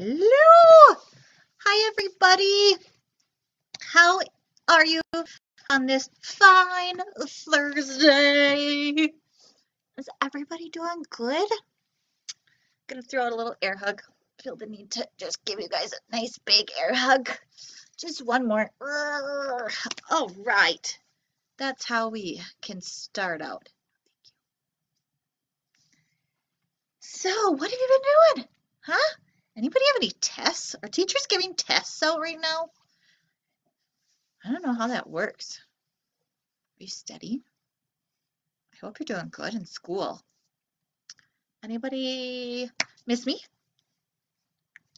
Hello! Hi, everybody. How are you on this fine Thursday? Is everybody doing good? I'm Gonna throw out a little air hug. Feel the need to just give you guys a nice big air hug. Just one more. All right. That's how we can start out. So, what have you been doing? Huh? Anybody have any tests? Are teachers giving tests out right now? I don't know how that works. Are you studying? I hope you're doing good in school. Anybody miss me?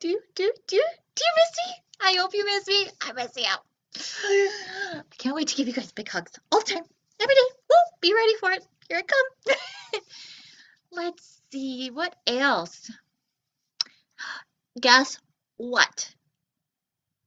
Do, do, do, do you miss me? I hope you miss me. I miss you. I can't wait to give you guys big hugs all the time, every day. Woo! Be ready for it. Here I come. Let's see, what else? Guess what?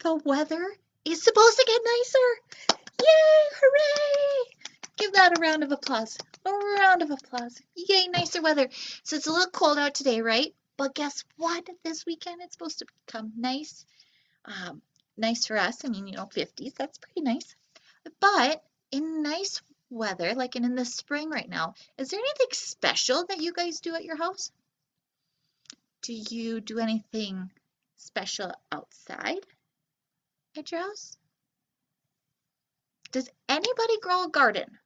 The weather is supposed to get nicer. Yay, hooray! Give that a round of applause. A round of applause. Yay, nicer weather. So it's a little cold out today, right? But guess what? This weekend it's supposed to become nice. Um, nice for us. I mean, you know, 50s, that's pretty nice. But in nice weather, like in, in the spring right now, is there anything special that you guys do at your house? Do you do anything special outside at your house? Does anybody grow a garden?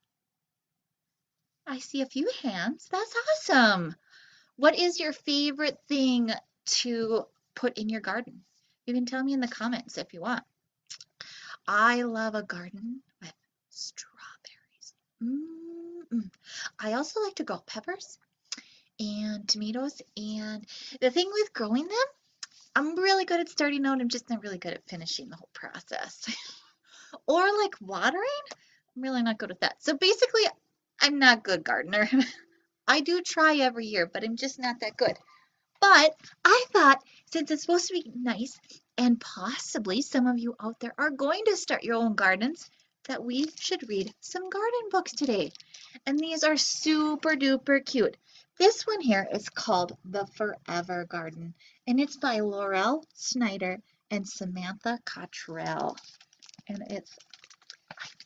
I see a few hands. That's awesome. What is your favorite thing to put in your garden? You can tell me in the comments if you want. I love a garden with strawberries. Mm -mm. I also like to grow peppers and tomatoes. And the thing with growing them, I'm really good at starting out. I'm just not really good at finishing the whole process. or like watering, I'm really not good at that. So basically, I'm not good gardener. I do try every year, but I'm just not that good. But I thought since it's supposed to be nice and possibly some of you out there are going to start your own gardens, that we should read some garden books today. And these are super duper cute. This one here is called The Forever Garden, and it's by Laurel Snyder and Samantha Cotterill. And it's,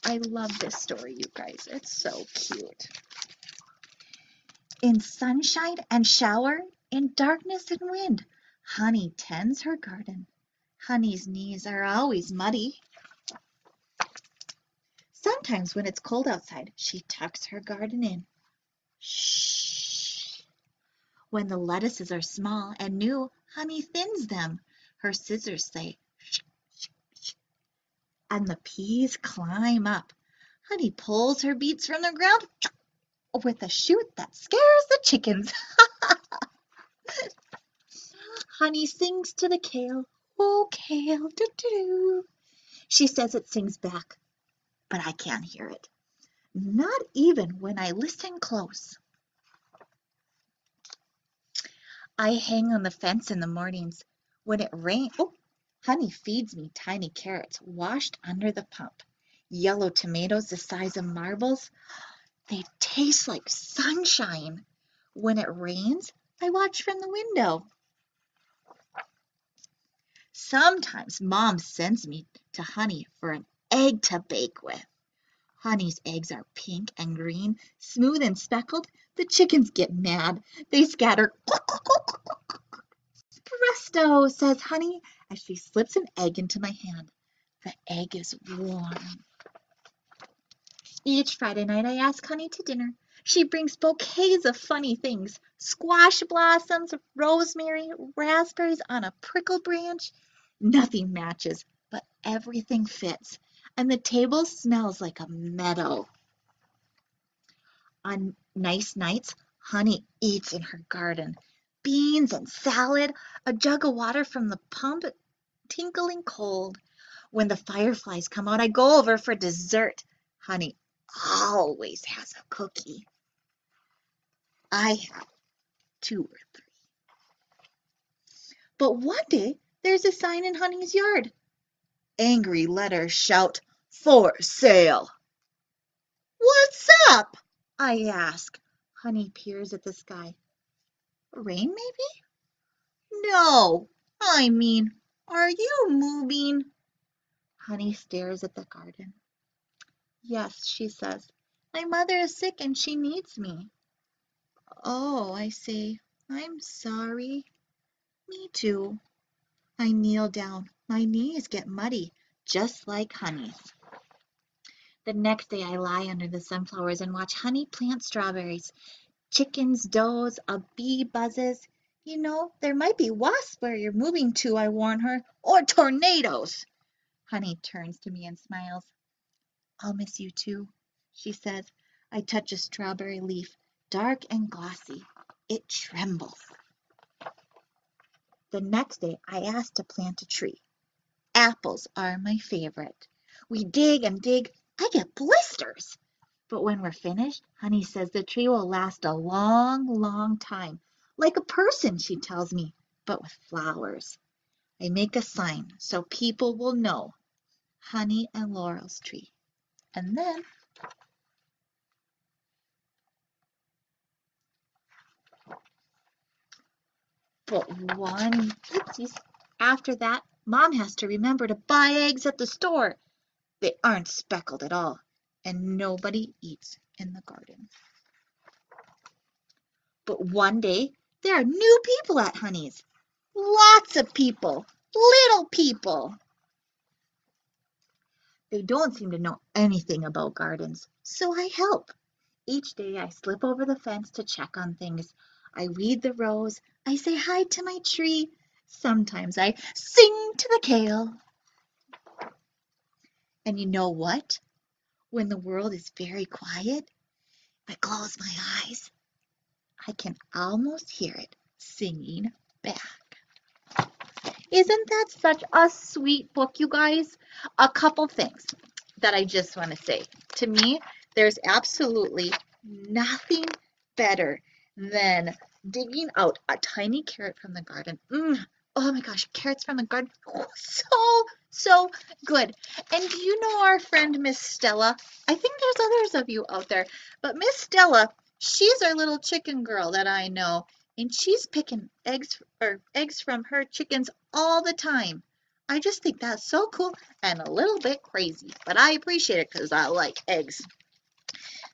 I love this story, you guys. It's so cute. In sunshine and shower, in darkness and wind, Honey tends her garden. Honey's knees are always muddy. Sometimes when it's cold outside, she tucks her garden in. Shh. When the lettuces are small and new, Honey thins them. Her scissors say. And the peas climb up. Honey pulls her beets from the ground with a shoot that scares the chickens. Honey sings to the kale. Oh, kale, do do. She says it sings back, but I can't hear it. Not even when I listen close. I hang on the fence in the mornings. When it rains, oh, Honey feeds me tiny carrots washed under the pump. Yellow tomatoes the size of marbles. They taste like sunshine. When it rains, I watch from the window. Sometimes Mom sends me to Honey for an egg to bake with. Honey's eggs are pink and green, smooth and speckled. The chickens get mad. They scatter. Presto, says Honey as she slips an egg into my hand. The egg is warm. Each Friday night I ask Honey to dinner. She brings bouquets of funny things squash blossoms, rosemary, raspberries on a prickle branch. Nothing matches, but everything fits and the table smells like a meadow. On nice nights, Honey eats in her garden. Beans and salad, a jug of water from the pump, tinkling cold. When the fireflies come out, I go over for dessert. Honey always has a cookie. I have two or three. But one day, there's a sign in Honey's yard. Angry letters shout, for sale. What's up? I ask. Honey peers at the sky. Rain, maybe? No, I mean, are you moving? Honey stares at the garden. Yes, she says. My mother is sick and she needs me. Oh, I say, I'm sorry. Me too. I kneel down. My knees get muddy, just like Honey's. The next day I lie under the sunflowers and watch Honey plant strawberries. Chickens doze, a bee buzzes. You know, there might be wasps where you're moving to, I warn her, or tornadoes. Honey turns to me and smiles. I'll miss you too, she says. I touch a strawberry leaf, dark and glossy. It trembles. The next day I ask to plant a tree. Apples are my favorite. We dig and dig. I get blisters. But when we're finished, Honey says the tree will last a long, long time. Like a person, she tells me, but with flowers. I make a sign so people will know. Honey and Laurel's tree. And then But one, oopsies, after that, Mom has to remember to buy eggs at the store. They aren't speckled at all, and nobody eats in the garden. But one day, there are new people at Honey's. Lots of people, little people. They don't seem to know anything about gardens, so I help. Each day I slip over the fence to check on things. I weed the rows. I say hi to my tree. Sometimes I sing to the kale. And you know what? When the world is very quiet, if I close my eyes, I can almost hear it singing back. Isn't that such a sweet book, you guys? A couple things that I just want to say. To me, there's absolutely nothing better than digging out a tiny carrot from the garden. Mm, oh my gosh, carrots from the garden. Oh, so, so good. And do you know our friend Miss Stella? I think there's others of you out there, but Miss Stella, she's our little chicken girl that I know, and she's picking eggs or eggs from her chickens all the time. I just think that's so cool and a little bit crazy, but I appreciate it because I like eggs.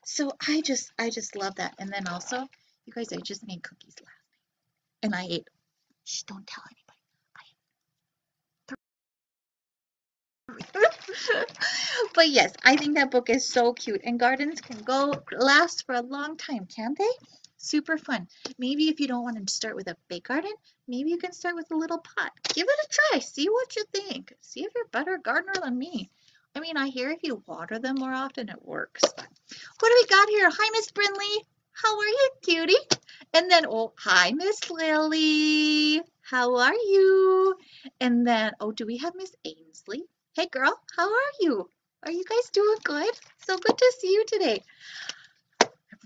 So I just I just love that. And then also you guys, I just made cookies last night. And I ate, shh, don't tell anybody. but yes, I think that book is so cute. And gardens can go last for a long time, can't they? Super fun. Maybe if you don't want to start with a big garden, maybe you can start with a little pot. Give it a try. See what you think. See if you're a better gardener than me. I mean, I hear if you water them more often, it works. What do we got here? Hi, Miss Brinley. How are you, cutie? And then, oh, hi, Miss Lily. How are you? And then, oh, do we have Miss Ainsley? Hey, girl, how are you? Are you guys doing good? So good to see you today.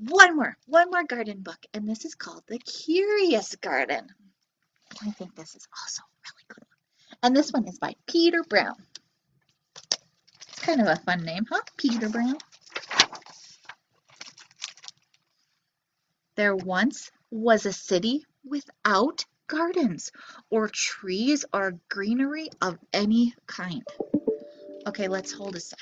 One more, one more garden book, and this is called The Curious Garden. I think this is also really good. And this one is by Peter Brown. It's kind of a fun name, huh? Peter Brown. There once was a city without gardens or trees or greenery of any kind. Okay, let's hold a sec.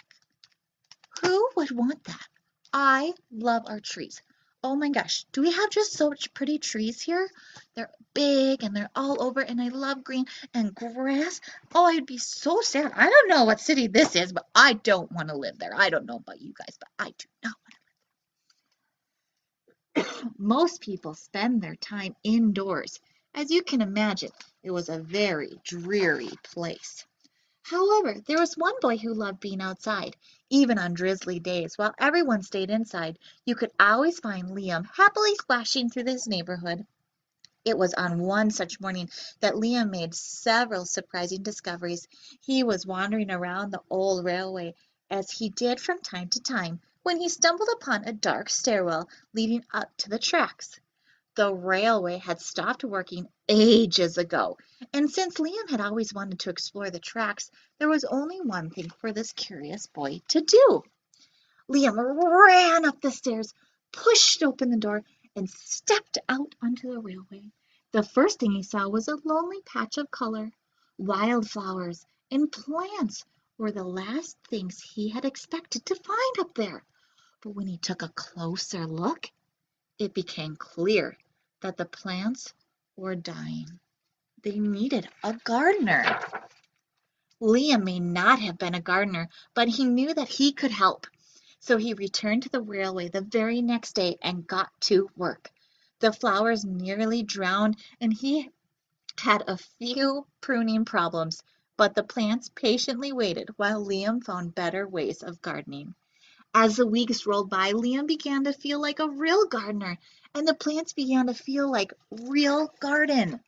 Who would want that? I love our trees. Oh my gosh, do we have just such pretty trees here? They're big and they're all over and I love green and grass. Oh, I'd be so sad. I don't know what city this is, but I don't want to live there. I don't know about you guys, but I do not want to live there. most people spend their time indoors. As you can imagine, it was a very dreary place. However, there was one boy who loved being outside, even on drizzly days. While everyone stayed inside, you could always find Liam happily splashing through his neighborhood. It was on one such morning that Liam made several surprising discoveries. He was wandering around the old railway, as he did from time to time, when he stumbled upon a dark stairwell leading up to the tracks. The railway had stopped working ages ago, and since Liam had always wanted to explore the tracks, there was only one thing for this curious boy to do. Liam ran up the stairs, pushed open the door, and stepped out onto the railway. The first thing he saw was a lonely patch of color. Wildflowers and plants were the last things he had expected to find up there. But when he took a closer look, it became clear that the plants were dying. They needed a gardener. Liam may not have been a gardener, but he knew that he could help. So he returned to the railway the very next day and got to work. The flowers nearly drowned, and he had a few pruning problems, but the plants patiently waited while Liam found better ways of gardening. As the weeks rolled by, Liam began to feel like a real gardener, and the plants began to feel like real garden.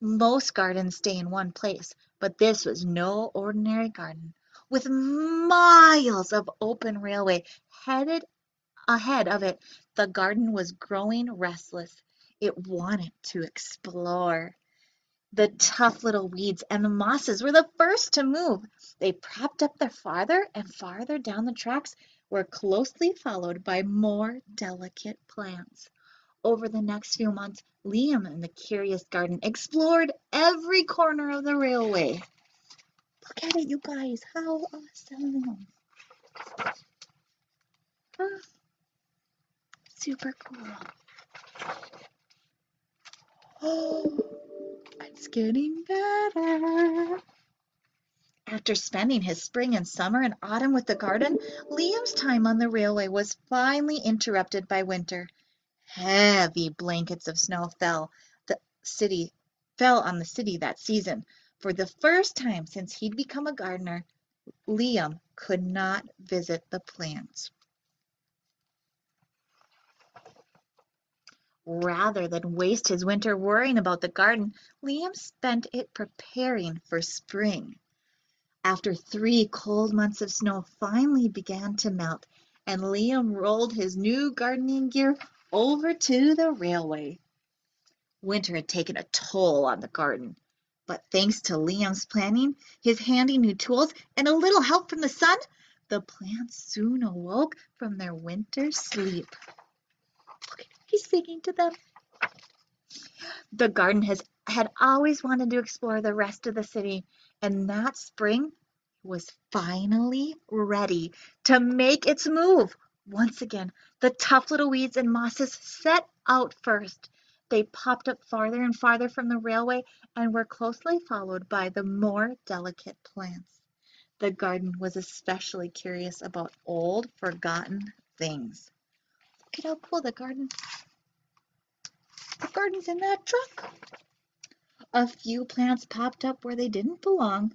Most gardens stay in one place, but this was no ordinary garden. With miles of open railway headed ahead of it, the garden was growing restless. It wanted to explore. The tough little weeds and the mosses were the first to move. They propped up there farther and farther down the tracks, were closely followed by more delicate plants. Over the next few months, Liam and the curious garden explored every corner of the railway. Look at it, you guys. How awesome. Ah, super cool. Oh, it's getting better. After spending his spring and summer and autumn with the garden, Liam's time on the railway was finally interrupted by winter. Heavy blankets of snow fell the city fell on the city that season. For the first time since he'd become a gardener, Liam could not visit the plants. Rather than waste his winter worrying about the garden, Liam spent it preparing for spring. After three cold months of snow finally began to melt, and Liam rolled his new gardening gear over to the railway. Winter had taken a toll on the garden, but thanks to Liam's planning, his handy new tools, and a little help from the sun, the plants soon awoke from their winter sleep. He's speaking to them. The garden has had always wanted to explore the rest of the city, and that spring was finally ready to make its move. Once again, the tough little weeds and mosses set out first. They popped up farther and farther from the railway and were closely followed by the more delicate plants. The garden was especially curious about old, forgotten things. Look at how cool the garden. Garden's in that truck. A few plants popped up where they didn't belong.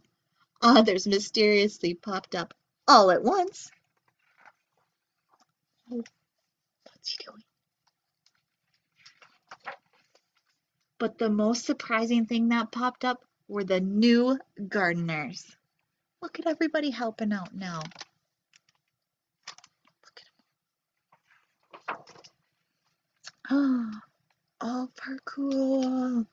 Others mysteriously popped up all at once. Oh, what's he doing? But the most surprising thing that popped up were the new gardeners. Look at everybody helping out now. Look at them. Oh, for cool.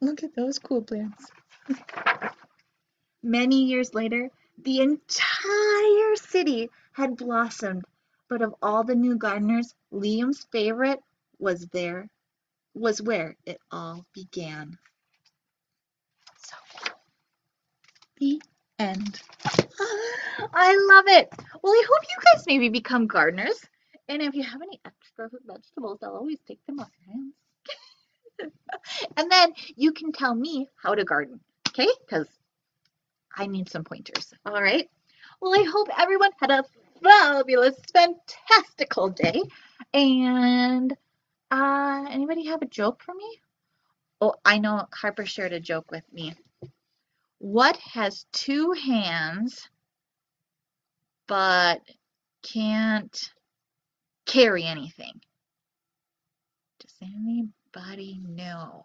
Look at those cool plants. Many years later, the entire city had blossomed, but of all the new gardeners, Liam's favorite was there was where it all began. So the end. I love it. Well, I hope you guys maybe become gardeners. And if you have any extra vegetables, I'll always take them off your hands. and then you can tell me how to garden, okay? Because I need some pointers. All right. Well, I hope everyone had a fabulous, fantastical day. And uh, anybody have a joke for me? Oh, I know Harper shared a joke with me. What has two hands but can't carry anything? Does anybody know?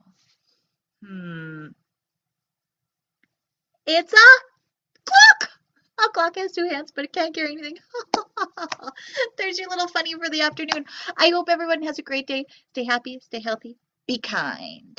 Hmm. It's a clock. A clock has two hands, but it can't carry anything. There's your little funny for the afternoon. I hope everyone has a great day. Stay happy, stay healthy, be kind.